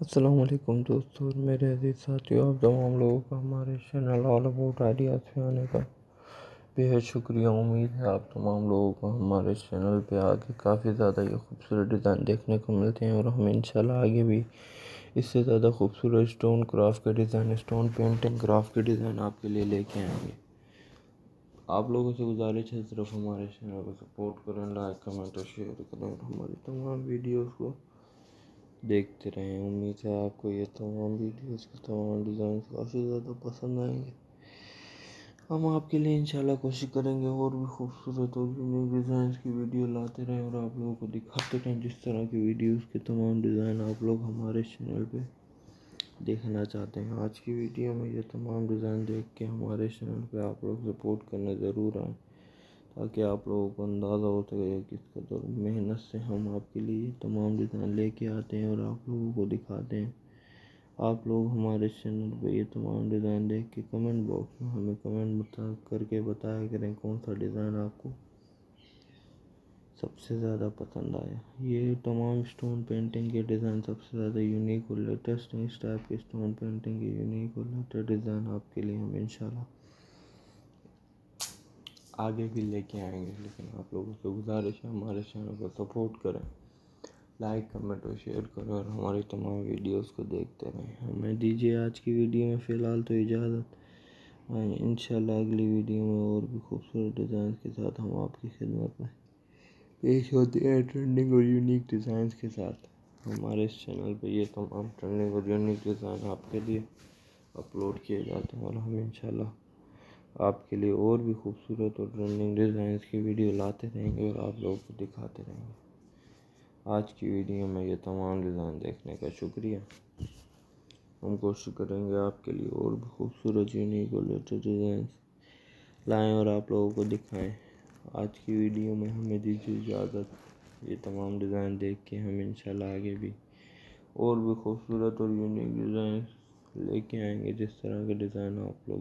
السلام علیکم دوستو اور میرے عزیز ساتھیو آپ تمام لوگوں کا ہمارے چینل آل اباؤٹ آئیڈیاز پہ آنے کا بہت شکریہ۔ امید ہے آپ تمام لوگوں کو ہمارے چینل پہ آگے کافی زیادہ یہ خوبصورت ڈیزائن دیکھنے کو ملتے ہیں اور ہم انشاءاللہ آگے بھی اس سے زیادہ خوبصورت اسٹون کرافٹ کے ڈیزائن اسٹون پینٹنگ کرافٹ کے ڈیزائن آپ کے لیے لے کے آئیں گے۔ آپ لوگوں سے گزارش ہے صرف ہمارے چینل کو سپورٹ کریں لائک کمنٹ اور شیئر کریں اور ہماری تمام ویڈیوز کو دیکھتے رہیں۔ امید ہے آپ کو یہ تمام ویڈیوز کے تمام ڈیزائنس کافی زیادہ پسند آئیں گے۔ ہم آپ کے لیے انشاءاللہ کوشش کریں گے اور بھی خوبصورت اور یونیک ڈیزائنس کی ویڈیو لاتے رہیں اور آپ لوگوں کو دکھاتے رہیں جس طرح کی ویڈیوز کے تمام ڈیزائن آپ لوگ ہمارے چینل پہ دیکھنا چاہتے ہیں۔ آج کی ویڈیو میں یہ تمام ڈیزائن دیکھ کے ہمارے چینل پہ آپ لوگ سپورٹ کرنے ضرور آئیں۔ تاکہ آپ لوگوں کو اندازہ ہو سکے کس قدر محنت سے ہم آپ کے لیے تمام ڈیزائن لے کے آتے ہیں اور آپ لوگوں کو دکھاتے ہیں۔ آپ لوگ ہمارے چینل پہ یہ تمام ڈیزائن دیکھ کے کمنٹ باکس میں ہمیں کمنٹ کر کے بتایا کریں کون سا ڈیزائن آپ کو سب سے زیادہ پسند آیا۔ یہ تمام اسٹون پینٹنگ کے ڈیزائن سب سے زیادہ یونیک اور لیٹسٹ ہیں۔ اس ٹائپ کے اسٹون پینٹنگ کے یونیک اور لیٹسٹ ڈیزائن آپ کے لیے ہم انشاءاللہ آگے بھی لے کے آئیں گے، لیکن آپ لوگوں سے گزارش ہے، ہمارے چینل کو سپورٹ کریں۔ لائک کمنٹ اور شیئر کریں اور ہماری تمام ویڈیوز کو دیکھتے رہیں۔ ہمیں دیجیے آج کی ویڈیو میں، فی الحال تو اجازت۔ انشاءاللہ اگلی ویڈیو میں اور بھی خوبصورت ڈیزائنس کے ساتھ ہم آپ کی خدمت میں پیش ہوتے ہیں ٹرینڈنگ اور یونیک ڈیزائنس کے ساتھ۔ ہمارے اس چینل پہ یہ تمام ٹرینڈنگ اور یونیک ڈیزائن آپ کے لیے اپلوڈ کیے جاتے ہیں اور ہم انشاءاللہ آپ کے لیے اور بھی خوبصورت اور ٹرینڈنگ ڈیزائنس کی ویڈیو لاتے رہیں گے اور آپ لوگوں کو دکھاتے رہیں گے۔ آج کی ویڈیو میں یہ تمام ڈیزائن دیکھنے کا شکریہ۔ ہم کوشش کریں گے آپ کے لیے اور بھی خوبصورت یونیک اور لیٹسٹ ڈیزائنس لائیں اور آپ لوگوں کو دکھائیں۔ آج کی ویڈیو میں ہمیں دیجیے اجازت۔ یہ تمام ڈیزائن دیکھ کے ہم انشاءاللہ آگے بھی اور بھی خوبصورت اور یونیک ڈیزائنس لے کے آئیں گے جس طرح کے ڈیزائن آپ لوگ